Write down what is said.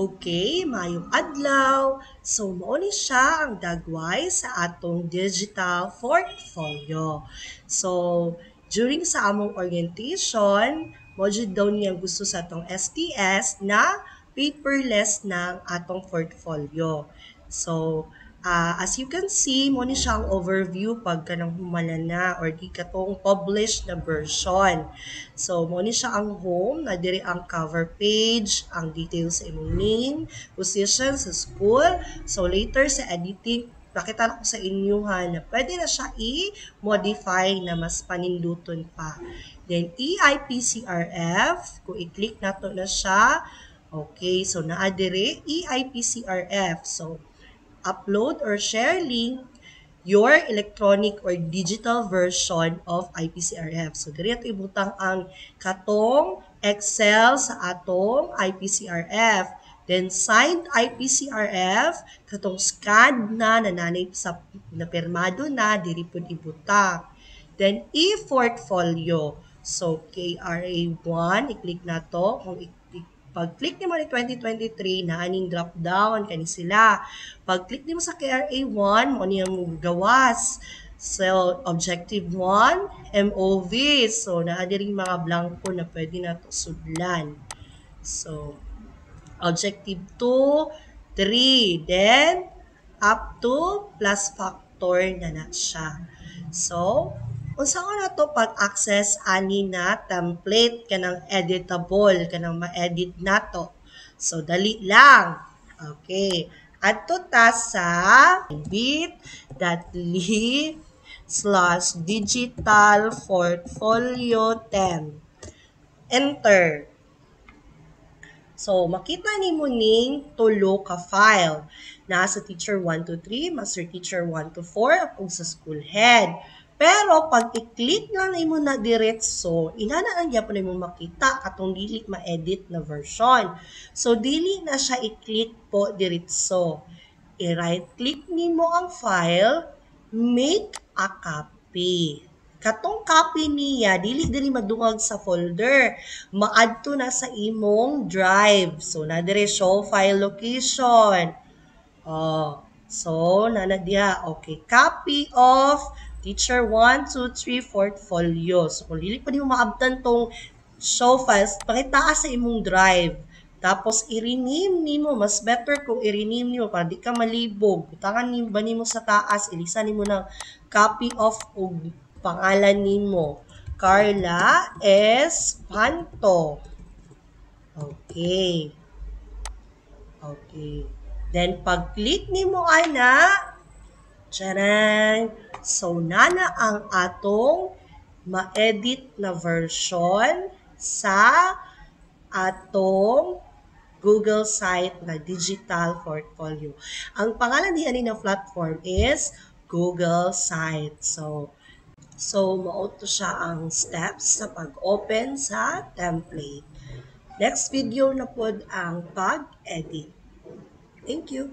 Okay, mayong adlaw. So, mao ni siya ang dagway sa atong digital portfolio. So, during sa among orientation, mo daw niya gusto sa atong STS na paperless ng atong portfolio. So, ah, as you can see, mo ni siya ang overview pag kanang humana na or di katong published na version. So, mo ni siya ang home, na diri ang cover page, ang details sa imong name, position sa school. So, later sa editing, nakita ko sa inyo ha na pwede na siya i-modify na mas paninduton pa. Then, EIPCRF, kung i-click na to na siya, okay, so naa dire EIPCRF. So, upload or share link your electronic or digital version of IPCRF. So, diri ato ibutang ang katong Excel sa atong IPCRF. Then, signed IPCRF, katong scan na nananay sa napirmado na, diri po ibutang. Then, e-portfolio. So, KRA1, i-click na to. Kung pag-click nimo ni 2023, naaning drop down kani sila. Pag-click nimo sa KRA1, mo niyang gawas. So, objective 1, MOV. So, naa mga blanco na pwede na to sudlan. So, objective 2, 3. Then, up to plus factor na na siya. So, unsa ko na to pag-access ani na template kanang editable kanang ma-edit na to. So, dali lang. Okay. Adto ta sa bit.ly slash digital portfolio 10. Enter. So, makita ni mo ning tulo ka file. Nasa teacher 1 to 3, master teacher 1 to 4, ug sa school head. Pero pag i-click lang na mo na diretso, inana ang gyapon nimo makita katong dili ma-edit na version. So dili na siya i-click po diretso. I-right click nimo ang file, make a copy. Katong copy niya, dili diri madungag sa folder. Maadto na sa imong drive. So, na dire show file location. Oh, so, nana. Okay, copy of teacher 1, 2, 3, portfolio. So, kung dili pa nimo maabtan tong show files, pakita sa imong drive. Tapos, i-rename nimo. Mas better kung i-rename nimo para di ka malibog. Butangan nimo ba nimo sa taas, ilisa nimo ng copy of ug pangalan nimo. Carla S. Panto. Okay. Okay. Then, pag-click nimo ana, Tcharan! So, nana ang atong ma-edit na version sa atong Google site na digital portfolio. Ang pangalan diyan ni na platform is Google Site. So, so mauto siya ang steps sa pag-open sa template. Next video na pod ang pag-edit. Thank you.